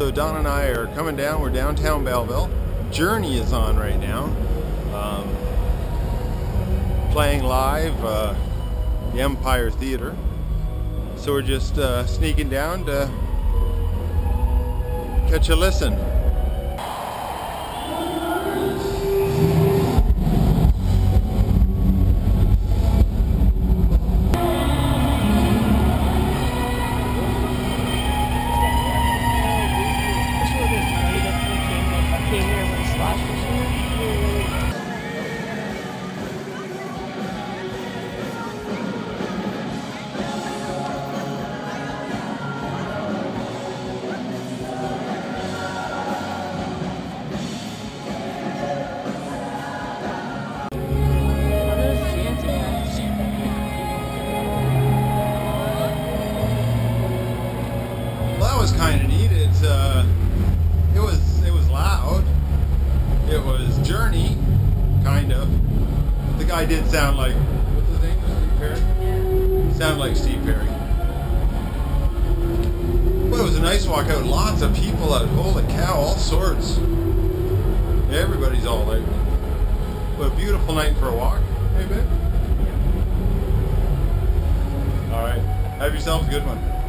So Don and I are coming down. We're downtown Belleville. Journey is on right now. Um, playing live uh, the Empire Theater. So we're just uh, sneaking down to catch a listen. Was kind of neat. It's uh, it was it was loud. It was Journey, kind of. The guy did sound like what's his name? Steve Perry. Sounded like Steve Perry. But it was a nice walk out. Lots of people out. Holy cow! All sorts. Everybody's all out. But a beautiful night for a walk. Hey, babe. All right. Have yourself a good one.